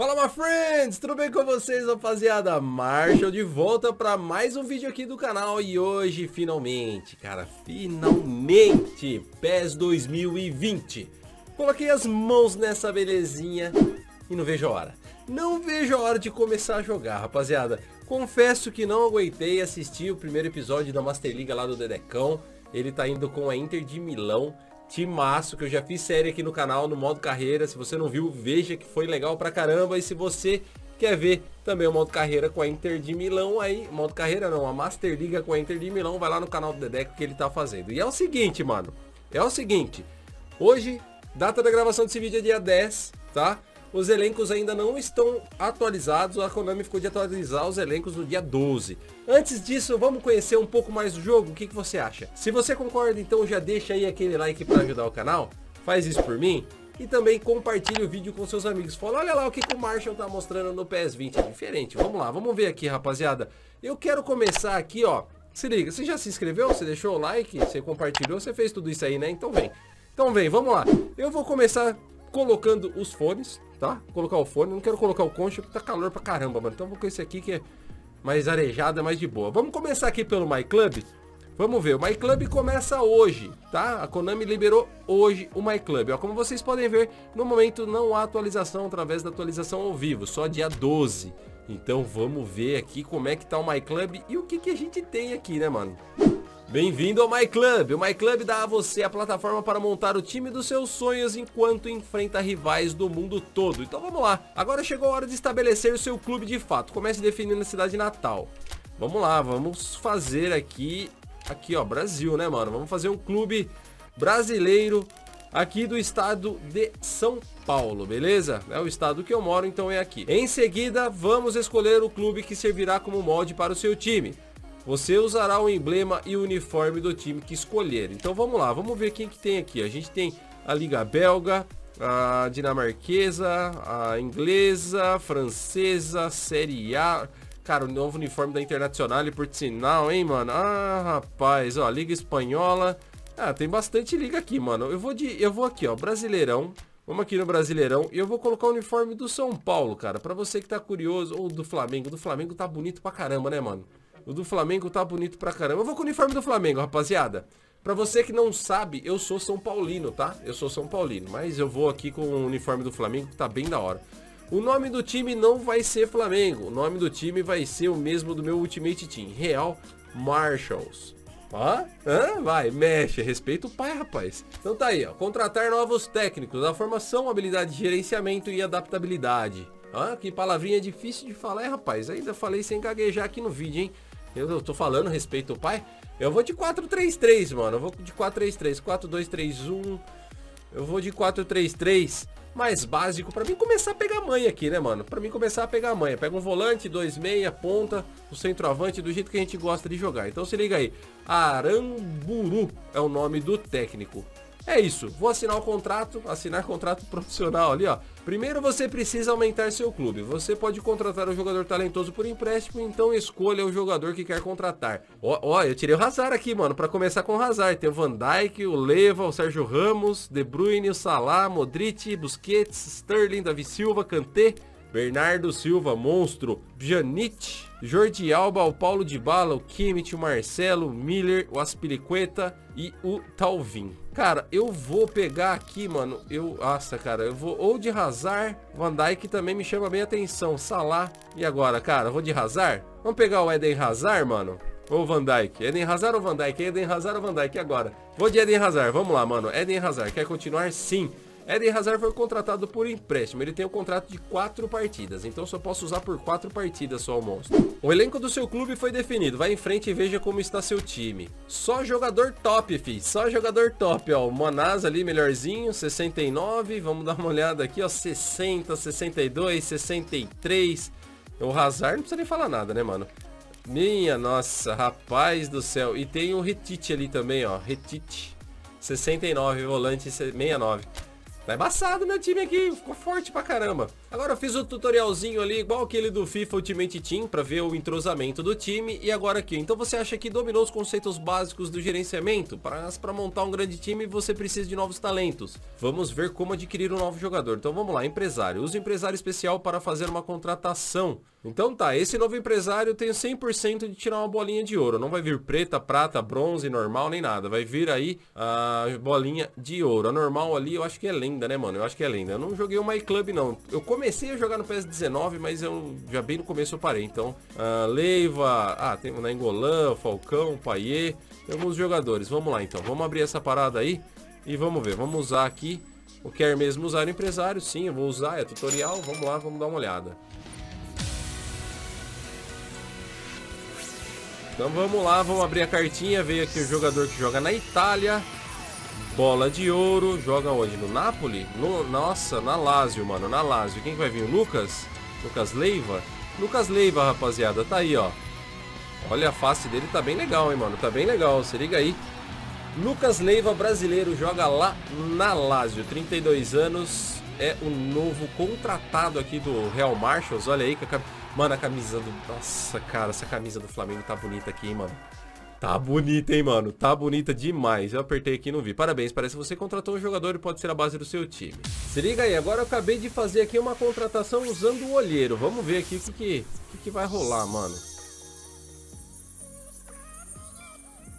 Fala, my friends! Tudo bem com vocês, rapaziada? Marshall de volta para mais um vídeo aqui do canal e hoje, finalmente, cara, finalmente, PES 2020. Coloquei as mãos nessa belezinha e não vejo a hora. Não vejo a hora de começar a jogar, rapaziada. Confesso que não aguentei assistir o primeiro episódio da Master League lá do Dedecão. Ele tá indo com a Inter de Milão timaço, que eu já fiz série aqui no canal, no modo carreira. Se você não viu, veja que foi legal pra caramba. E se você quer ver também o modo carreira com a Inter de Milão, aí, modo carreira não, a Master Liga com a Inter de Milão, vai lá no canal do Dedeco que ele tá fazendo. E é o seguinte, mano, é o seguinte, hoje, data da gravação desse vídeo é dia 10, tá? Os elencos ainda não estão atualizados, a Konami ficou de atualizar os elencos no dia 12. Antes disso, vamos conhecer um pouco mais do jogo? O que, que você acha? Se você concorda, então já deixa aí aquele like para ajudar o canal, faz isso por mim. E também compartilhe o vídeo com seus amigos. Fala, olha lá o que, que o Marshall tá mostrando no PS20, é diferente. Vamos lá, vamos ver aqui, rapaziada. Eu quero começar aqui, ó. Se liga, você já se inscreveu? Você deixou o like? Você compartilhou? Você fez tudo isso aí, né? Então vem. Então vem, vamos lá. Eu vou começar colocando os fones, tá? Colocar o fone, não quero colocar o concha porque tá calor pra caramba, mano. Então vou com esse aqui que é mais arejado, é mais de boa. Vamos começar aqui pelo My Club. Vamos ver, o My Club começa hoje, tá? A Konami liberou hoje o My Club. Ó, como vocês podem ver, no momento não há atualização através da atualização ao vivo, só dia 12. Então vamos ver aqui como é que tá o My Club e o que, que a gente tem aqui, né, mano? Bem-vindo ao My Club. O My Club dá a você a plataforma para montar o time dos seus sonhos enquanto enfrenta rivais do mundo todo. Então vamos lá. Agora chegou a hora de estabelecer o seu clube de fato. Comece definindo a cidade natal. Vamos lá, vamos fazer aqui aqui ó, Brasil, né, mano? Vamos fazer um clube brasileiro aqui do estado de São Paulo, beleza? É o estado que eu moro, então é aqui. Em seguida, vamos escolher o clube que servirá como molde para o seu time. Você usará o emblema e o uniforme do time que escolher. Então vamos lá, vamos ver quem que tem aqui. A gente tem a Liga Belga, a dinamarquesa, a inglesa, francesa, Série A. Cara, o novo uniforme da Internacional, por sinal, hein, mano? Ah, rapaz, ó, Liga Espanhola. Ah, tem bastante liga aqui, mano. Eu vou de, eu vou aqui, ó, Brasileirão. Vamos aqui no Brasileirão e eu vou colocar o uniforme do São Paulo, cara. Pra você que tá curioso, ou do Flamengo. Do Flamengo tá bonito pra caramba, né, mano? O do Flamengo tá bonito pra caramba. Eu vou com o uniforme do Flamengo, rapaziada. Pra você que não sabe, eu sou São Paulino, tá? Eu sou São Paulino, mas eu vou aqui com o uniforme do Flamengo, que tá bem da hora. O nome do time não vai ser Flamengo. O nome do time vai ser o mesmo do meu Ultimate Team. Real Marshalls. Ó, hã? vai, mexe, respeita o pai, rapaz. Então tá aí, ó. Contratar novos técnicos, a formação, habilidade de gerenciamento e adaptabilidade. Ah, que palavrinha difícil de falar, é, rapaz. Ainda falei sem gaguejar aqui no vídeo, hein? Eu tô falando respeito ao pai. Eu vou de 4-3-3, mano. Eu vou de 4-3-3. 4-2-3-1. Eu vou de 4-3-3. Mais básico pra mim começar a pegar manha aqui, né, mano? Pra mim começar a pegar manha. Pega um volante, dois meia, ponta, o centroavante, do jeito que a gente gosta de jogar. Então se liga aí. Aramburu é o nome do técnico. É isso, vou assinar o contrato, assinar contrato profissional ali, ó. Primeiro você precisa aumentar seu clube. Você pode contratar um jogador talentoso por empréstimo, então escolha o jogador que quer contratar. Ó, ó eu tirei o Hazard aqui, mano, para começar com o Hazard. Tem o Van Dijk, o Leva, o Sérgio Ramos, De Bruyne, o Salah, Modric, Busquets, Sterling, Davi Silva, Kanté, Bernardo Silva, monstro, Pjanic, Jordi Alba, o Paulo de Bala, o Kimmich, o Marcelo, o Miller, o Aspilicueta e o Talvin. Cara, eu vou pegar aqui, mano, eu... Nossa, cara, eu vou ou de Hazard, Van Dijk também me chama bem atenção, Salah. E agora, cara, vou de Hazard? Vamos pegar o Eden Hazard, mano? Ou Van Dijk? Eden Hazard ou Van Dijk? Eden Hazard ou Van Dijk agora? Vou de Eden Hazard, vamos lá, mano. Eden Hazard, quer continuar? Sim. Eden Hazard foi contratado por empréstimo. Ele tem um contrato de quatro partidas, então só posso usar por quatro partidas só o monstro. O elenco do seu clube foi definido. Vai em frente e veja como está seu time. Só jogador top, fi. Só jogador top, ó. O Manaz ali, melhorzinho, 69. Vamos dar uma olhada aqui, ó. 60, 62, 63. O Hazard não precisa nem falar nada, né, mano? Minha nossa, rapaz do céu. E tem o Retite ali também, ó. Retite. 69, volante 69. Tá embaçado meu time aqui, ficou forte pra caramba. Agora eu fiz o tutorialzinho ali, igual aquele do FIFA Ultimate Team, para ver o entrosamento do time. E agora aqui, então você acha que dominou os conceitos básicos do gerenciamento? Para montar um grande time, você precisa de novos talentos. Vamos ver como adquirir um novo jogador. Então vamos lá, empresário. Use o empresário especial para fazer uma contratação. Então tá, esse novo empresário tem 100% de tirar uma bolinha de ouro. Não vai vir preta, prata, bronze, normal, nem nada. Vai vir aí a bolinha de ouro. A normal ali eu acho que é lenda, né, mano? Eu acho que é lenda. Eu não joguei o My Club, não. Eu comecei a jogar no PS19, mas eu já bem no começo eu parei. Então, a Leiva... Ah, tem o Nengolan, Falcão, Paier. Tem alguns jogadores. Vamos lá, então. Vamos abrir essa parada aí e vamos ver. Vamos usar aqui. O quer mesmo usar o empresário? Sim, eu vou usar. É tutorial. Vamos lá, vamos dar uma olhada. Então vamos lá, vamos abrir a cartinha. Veio aqui o jogador que joga na Itália. Bola de ouro. Joga onde? No Napoli? No, nossa, na Lazio, mano. Na Lazio. Quem que vai vir? O Lucas? Lucas Leiva? Lucas Leiva, rapaziada. Tá aí, ó. Olha a face dele. Tá bem legal, hein, mano. Tá bem legal. Se liga aí. Lucas Leiva, brasileiro. Joga lá na Lazio. 32 anos. É o novo contratado aqui do Real Marshals. Olha aí que a Mano, a camisa do... Nossa, cara, essa camisa do Flamengo tá bonita aqui, hein, mano. Tá bonita, hein, mano. Tá bonita demais. Eu apertei aqui e não vi. Parabéns, parece que você contratou um jogador e pode ser a base do seu time. Se liga aí, agora eu acabei de fazer aqui uma contratação usando o olheiro. Vamos ver aqui o que, que, que, que vai rolar, mano.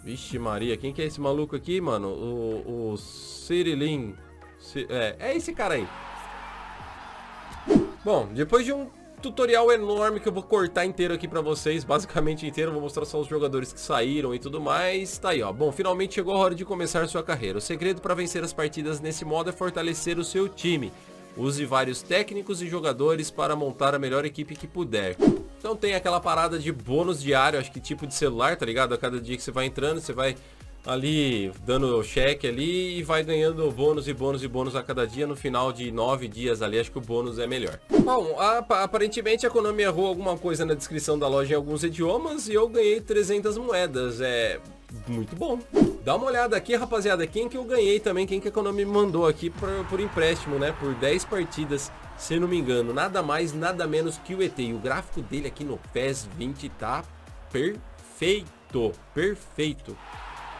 Vixe Maria, quem que é esse maluco aqui, mano? O, o Cirilin. É, é esse cara aí. Bom, depois de um tutorial enorme que eu vou cortar inteiro aqui pra vocês, basicamente inteiro, vou mostrar só os jogadores que saíram e tudo mais. Tá aí, ó. Bom, finalmente chegou a hora de começar sua carreira. O segredo para vencer as partidas nesse modo é fortalecer o seu time. Use vários técnicos e jogadores para montar a melhor equipe que puder. Então tem aquela parada de bônus diário, acho que tipo de celular, tá ligado? A cada dia que você vai entrando, você vai ali dando cheque ali e vai ganhando bônus e bônus e bônus a cada dia. No final de nove dias ali, acho que o bônus é melhor. Bom, aparentemente a Konami errou alguma coisa na descrição da loja em alguns idiomas e eu ganhei 300 moedas. É muito bom. Dá uma olhada aqui, rapaziada, quem que eu ganhei também, quem que a Konami me mandou aqui por, por empréstimo, né? Por 10 partidas, se não me engano. Nada mais, nada menos que o ET. E o gráfico dele aqui no PES 20 tá perfeito, perfeito.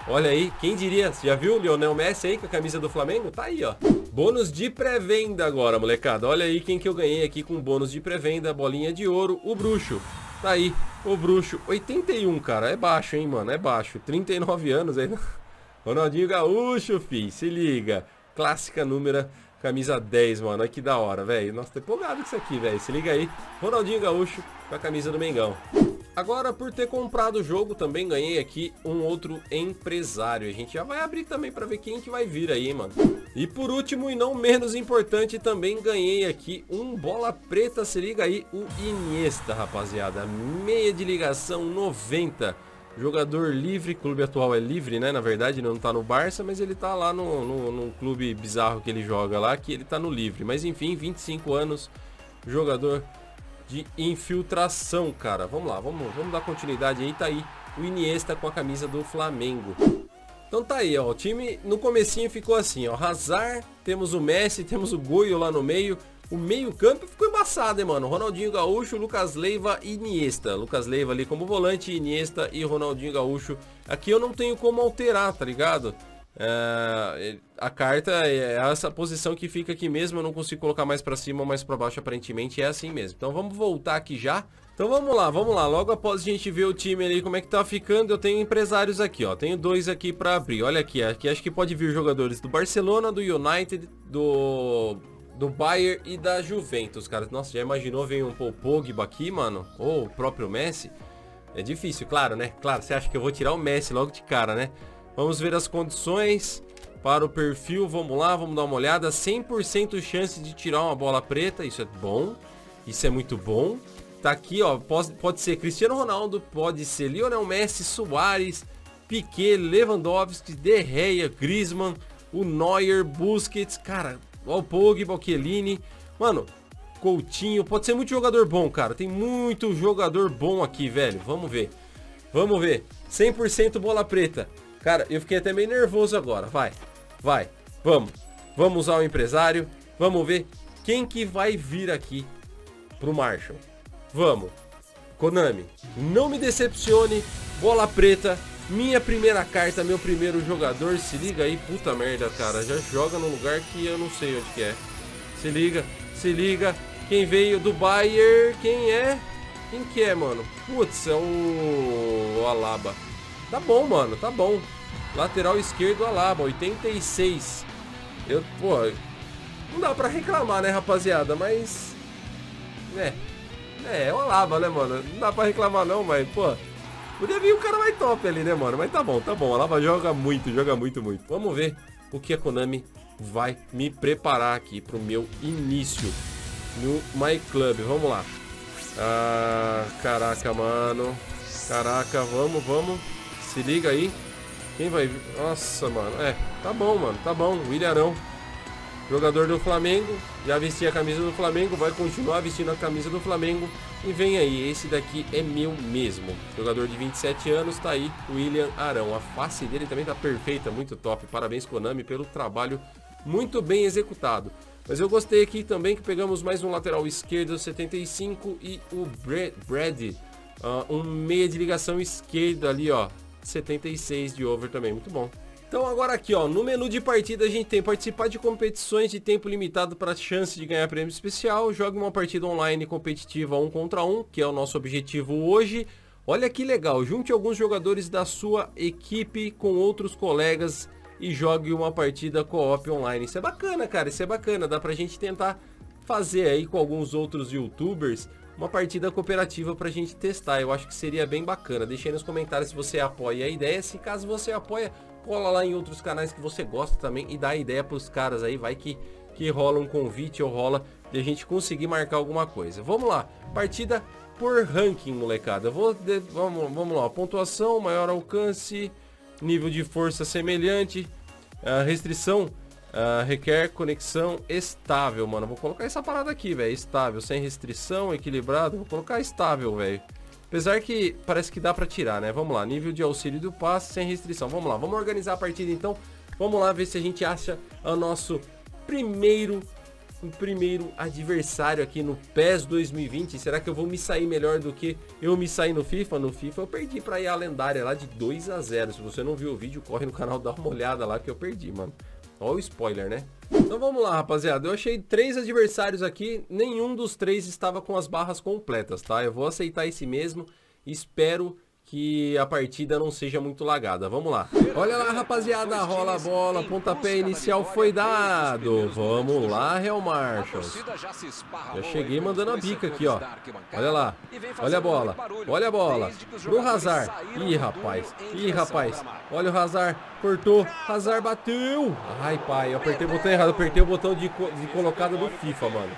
Olha aí, quem diria? Você já viu o Lionel Messi aí com a camisa do Flamengo? Tá aí, ó. Bônus de pré-venda agora, molecada. Olha aí quem que eu ganhei aqui com bônus de pré-venda, bolinha de ouro, o bruxo. Tá aí, o bruxo. 81, cara, é baixo, hein, mano, é baixo. 39 anos aí. Ronaldinho Gaúcho, fi, se liga. Clássica número, camisa 10, mano. Olha que da hora, velho. Nossa, tô empolgado com isso aqui, velho. Se liga aí. Ronaldinho Gaúcho com a camisa do Mengão. Agora, por ter comprado o jogo, também ganhei aqui um outro empresário. A gente já vai abrir também para ver quem que vai vir aí, mano. E por último, e não menos importante, também ganhei aqui um bola preta. Se liga aí, o Iniesta, rapaziada. Meia de ligação 90. Jogador livre, clube atual é livre, né? Na verdade, não tá no Barça, mas ele tá lá no, no, no clube bizarro que ele joga lá, que ele tá no livre. Mas enfim, 25 anos, jogador de infiltração, cara. Vamos lá, vamos, vamos dar continuidade aí. Tá aí o Iniesta com a camisa do Flamengo. Então tá aí, ó. O time no comecinho ficou assim, ó. Hazard, temos o Messi, temos o Goio lá no meio. O meio campo ficou embaçado, hein, mano. Ronaldinho Gaúcho, Lucas Leiva e Iniesta. Lucas Leiva ali como volante, Iniesta e Ronaldinho Gaúcho. Aqui eu não tenho como alterar, tá ligado? É, a carta é essa posição que fica aqui mesmo, eu não consigo colocar mais para cima ou mais para baixo, aparentemente é assim mesmo. Então vamos voltar aqui já. Então vamos lá, vamos lá. Logo após a gente ver o time ali como é que tá ficando, eu tenho empresários aqui, ó. Tenho dois aqui para abrir. Olha aqui, aqui acho que pode vir jogadores do Barcelona, do United, do do Bayern e da Juventus, cara. Nossa, já imaginou ver um Paul Pogba aqui, mano? Ou o próprio Messi? É difícil, claro, né? Claro, você acha que eu vou tirar o Messi logo de cara, né? Vamos ver as condições para o perfil. Vamos lá, vamos dar uma olhada. 100% chance de tirar uma bola preta. Isso é bom. Isso é muito bom. Tá aqui, ó. Pode, pode ser Cristiano Ronaldo, pode ser Lionel Messi, Soares, Piquet, Lewandowski, De Gea, Griezmann, o Neuer, Busquets. Cara, o Pogba, o. Mano, Coutinho. Pode ser muito jogador bom, cara. Tem muito jogador bom aqui, velho. Vamos ver. Vamos ver. 100% bola preta. Cara, eu fiquei até meio nervoso agora. Vai, vai, vamos. Vamos usar o empresário. Vamos ver quem que vai vir aqui pro Marshall. Vamos. Konami, não me decepcione. Bola preta, minha primeira carta, meu primeiro jogador. Se liga aí, puta merda, cara. Já joga num lugar que eu não sei onde que é. Se liga, se liga. Quem veio do Bayer? Quem é? Quem que é, mano? Putz, é o... o Alaba. Tá bom, mano, tá bom. Lateral esquerdo, Alaba, 86. Eu, pô, não dá pra reclamar, né, rapaziada? Mas... É, é, é o Alaba, né, mano? Não dá pra reclamar não, mas, pô... Podia vir um cara mais top ali, né, mano? Mas tá bom, tá bom. A Lava joga muito, joga muito, muito. Vamos ver o que a Konami vai me preparar aqui pro meu início no My Club. Vamos lá. Ah, caraca, mano. Caraca, vamos, vamos. Se liga aí. Quem vai? Nossa, mano. É, tá bom, mano. Tá bom. William Arão. Jogador do Flamengo. Já vestia a camisa do Flamengo. Vai continuar vestindo a camisa do Flamengo. E vem aí. Esse daqui é meu mesmo. Jogador de 27 anos. Tá aí. William Arão. A face dele também tá perfeita. Muito top. Parabéns, Konami, pelo trabalho muito bem executado. Mas eu gostei aqui também que pegamos mais um lateral esquerdo 75 e o Brad, uh, um meia de ligação esquerda ali, ó, 76 de over também, muito bom. Então agora aqui, ó, no menu de partida a gente tem participar de competições de tempo limitado para chance de ganhar prêmio especial, jogue uma partida online competitiva um contra um, que é o nosso objetivo hoje. Olha que legal, junte alguns jogadores da sua equipe com outros colegas e jogue uma partida co-op online. Isso é bacana, cara, isso é bacana. Dá pra gente tentar fazer aí com alguns outros youtubers uma partida cooperativa pra gente testar. Eu acho que seria bem bacana. Deixe aí nos comentários se você apoia a ideia. Se caso você apoia, cola lá em outros canais que você gosta também e dá a ideia pros caras aí. Vai que, que rola um convite ou rola de a gente conseguir marcar alguma coisa. Vamos lá, partida por ranking, molecada. Vou de, vamos, vamos lá, pontuação, maior alcance, nível de força semelhante, a restrição uh, requer conexão estável, mano. Vou colocar essa parada aqui, velho, estável, sem restrição, equilibrado, vou colocar estável, velho. Apesar que parece que dá pra tirar, né? Vamos lá, nível de auxílio do passe sem restrição. Vamos lá, vamos organizar a partida então. Vamos lá ver se a gente acha o nosso primeiro o primeiro adversário aqui no PES 2020. Será que eu vou me sair melhor do que eu me saí no FIFA? No FIFA eu perdi pra ir a lendária lá de 2 a 0 Se você não viu o vídeo, corre no canal, dá uma olhada lá que eu perdi, mano. Olha o spoiler, né? Então vamos lá, rapaziada. Eu achei três adversários aqui. Nenhum dos três estava com as barras completas, tá? Eu vou aceitar esse mesmo. Espero que a partida não seja muito lagada. Vamos lá. Olha lá, rapaziada. Rola a bola. Pontapé inicial foi dado. Vamos lá, Real Marshals. Já cheguei mandando a bica aqui, ó. Olha lá. Olha a bola. Olha a bola. Pro Hazard. Ih, rapaz. Ih, rapaz. Olha o Hazard. Cortou. Hazard bateu. Ai, pai. Eu apertei o botão errado. Apertei o botão de, de colocada do FIFA, mano.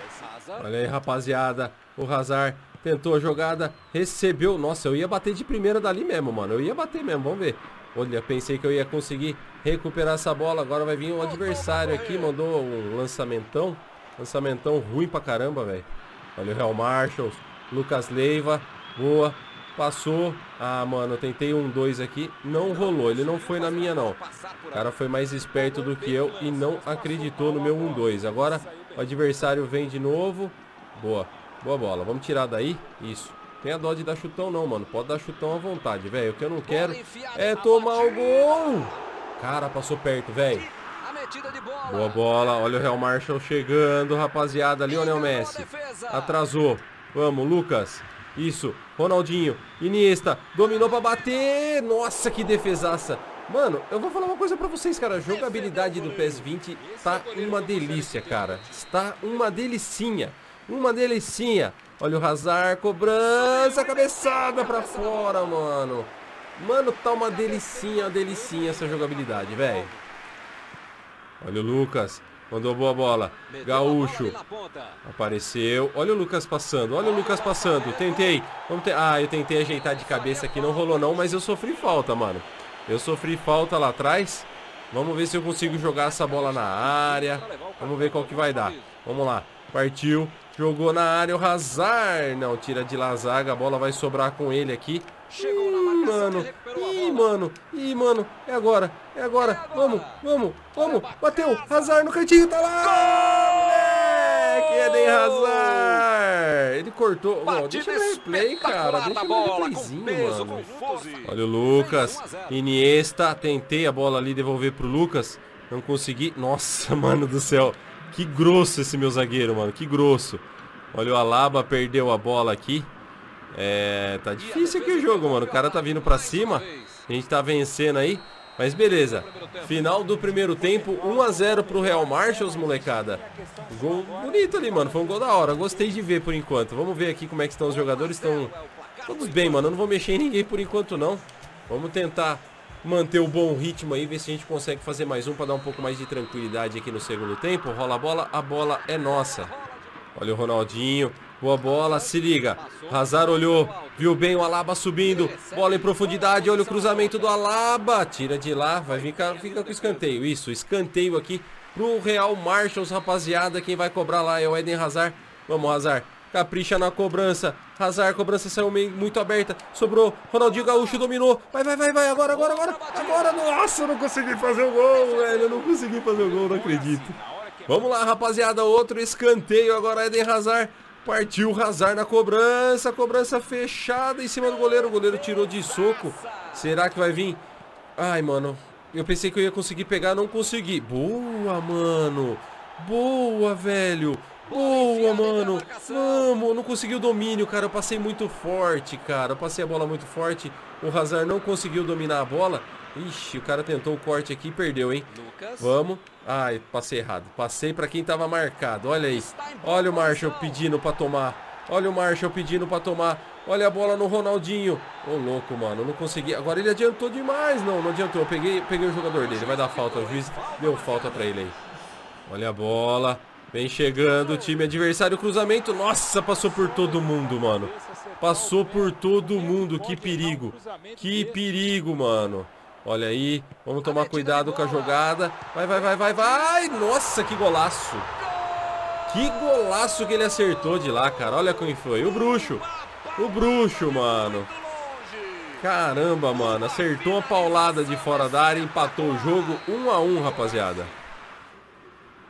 Olha aí, rapaziada. O Hazard Tentou a jogada, recebeu. Nossa, eu ia bater de primeira dali mesmo, mano. Eu ia bater mesmo, vamos ver. Olha, pensei que eu ia conseguir recuperar essa bola. Agora vai vir um adversário aqui, mandou um lançamentão. Lançamentão ruim pra caramba, velho. Olha o Real Marshalls, Lucas Leiva, boa. Passou. Ah, mano, tentei um 2 aqui. Não rolou. Ele não foi na minha, não. O cara foi mais esperto do que eu e não acreditou no meu 1-2. Agora o adversário vem de novo. Boa. Boa bola. Vamos tirar daí. Isso. Tem a dó de dar chutão não, mano. Pode dar chutão à vontade, velho. O que eu não quero é tomar o gol. Cara, passou perto, velho. Boa bola. Olha o Real Marshall chegando, rapaziada. Lionel Messi. Atrasou. Vamos, Lucas. Isso. Ronaldinho. Iniesta. Dominou pra bater. Nossa, que defesaça. Mano, eu vou falar uma coisa pra vocês, cara. A jogabilidade do PES 20 tá uma delícia, cara. Está uma delicinha. Uma delicinha. Olha o Hazard, cobrança, cabeçada pra fora, mano. Mano, tá uma delicinha, uma delicinha essa jogabilidade, velho. Olha o Lucas. Mandou boa bola. Gaúcho. Apareceu. Olha o Lucas passando. Olha o Lucas passando. Tentei. Vamos ter... Ah, eu tentei ajeitar de cabeça aqui. Não rolou não, mas eu sofri falta, mano. Eu sofri falta lá atrás. Vamos ver se eu consigo jogar essa bola na área. Vamos ver qual que vai dar. Vamos lá. Partiu. Jogou na área o Hazard. Não, tira de lá a zaga. A bola vai sobrar com ele aqui. Chegou na mano. Ih, mano. Ih, mano. É agora. É agora. Vamos, vamos, vamos. Bateu. Hazard no cantinho. Tá lá. Moleque. Eden Hazard! Ele cortou. Oh, deixa o replay, cara. Deixa replayzinho, mano. Olha o Lucas. Iniesta. Tentei a bola ali devolver pro Lucas. Não consegui. Nossa, mano do céu. Que grosso esse meu zagueiro, mano. Que grosso. Olha o Alaba, perdeu a bola aqui. É, tá difícil aqui o jogo, mano. O cara tá vindo pra cima. A gente tá vencendo aí. Mas beleza. Final do primeiro tempo, 1 a 0 pro Real Marshals, molecada. Gol bonito ali, mano. Foi um gol da hora. Gostei de ver por enquanto. Vamos ver aqui como é que estão os jogadores. Estão todos bem, mano. Eu não vou mexer em ninguém por enquanto, não. Vamos tentar manter o bom ritmo aí, ver se a gente consegue fazer mais um para dar um pouco mais de tranquilidade aqui no segundo tempo. Rola a bola, a bola é nossa. Olha o Ronaldinho, boa bola, se liga. Hazard olhou, viu bem o Alaba subindo, bola em profundidade, olha o cruzamento do Alaba. Tira de lá, vai ficar, fica com escanteio. Isso, escanteio aqui pro Real Marshals, rapaziada. Quem vai cobrar lá é o Eden Hazard. Vamos, Hazard. Capricha na cobrança. Hazard, cobrança saiu meio, muito aberta. Sobrou. Ronaldinho Gaúcho dominou. Vai, vai, vai, vai. Agora, agora, agora. Agora. Nossa, eu não consegui fazer o gol, velho. Eu não consegui fazer o gol, não acredito. Vamos lá, rapaziada. Outro escanteio. Agora Eden Hazard. Partiu Hazard na cobrança. Cobrança fechada em cima do goleiro. O goleiro tirou de soco. Será que vai vir? Ai, mano. Eu pensei que eu ia conseguir pegar, não consegui. Boa, mano. Boa, velho. Boa, mano. Vamos, não consegui o domínio, cara. Eu passei muito forte, cara. Eu passei a bola muito forte. O Hazard não conseguiu dominar a bola. Ixi, o cara tentou o corte aqui e perdeu, hein? Vamos. Ai, passei errado. Passei pra quem tava marcado. Olha aí. Olha o Marshall pedindo pra tomar. Olha o Marshall pedindo pra tomar. Olha a bola no Ronaldinho. Ô, louco, mano. Não consegui. Agora ele adiantou demais. Não, não adiantou. Eu peguei, peguei o jogador dele. Vai dar falta. O juiz deu falta pra ele aí. Olha a bola. Vem chegando o time adversário, cruzamento. Nossa, passou por todo mundo, mano. Passou por todo mundo. Que perigo. Que perigo, mano. Olha aí. Vamos tomar cuidado com a jogada. Vai, vai, vai, vai, vai. Nossa, que golaço. Que golaço que ele acertou de lá, cara. Olha como foi. O bruxo. O bruxo, mano. Caramba, mano. Acertou uma paulada de fora da área. Empatou o jogo. Um a um, rapaziada.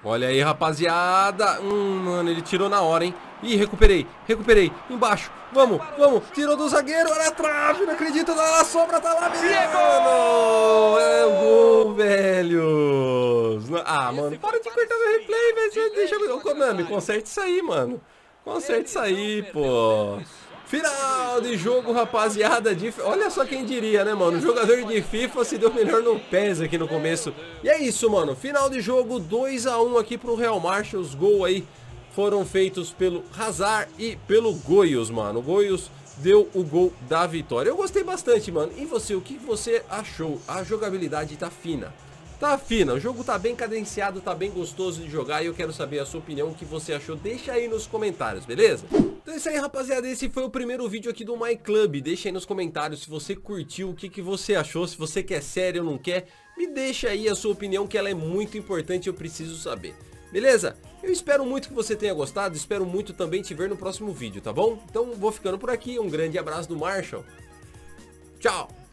Olha aí, rapaziada. Hum, mano, ele tirou na hora, hein? Ih, recuperei, recuperei. Embaixo. Vamos, vamos. Tirou do zagueiro. Olha a trave. Não acredito. Lá, sobra, tá lá, menino. É gol, velho. Ah, mano, para de cortar meu replay, velho. Deixa eu... Konami, conserte isso aí, mano. Conserte isso aí, pô. Final de jogo, rapaziada. De... Olha só quem diria, né, mano? O jogador de FIFA se deu melhor no PES aqui no começo. E é isso, mano. Final de jogo, 2x1 aqui pro Real Marcha. Os gols aí foram feitos pelo Hazard e pelo Goios, mano. O Goios deu o gol da vitória. Eu gostei bastante, mano. E você, o que você achou? A jogabilidade tá fina. Tá fina, o jogo tá bem cadenciado, tá bem gostoso de jogar e eu quero saber a sua opinião, o que você achou, deixa aí nos comentários, beleza? Então é isso aí rapaziada, esse foi o primeiro vídeo aqui do My Club, deixa aí nos comentários se você curtiu, o que, que você achou, se você quer sério ou não quer, me deixa aí a sua opinião que ela é muito importante e eu preciso saber. Beleza? Eu espero muito que você tenha gostado, espero muito também te ver no próximo vídeo, tá bom? Então vou ficando por aqui, um grande abraço do Marshall. Tchau!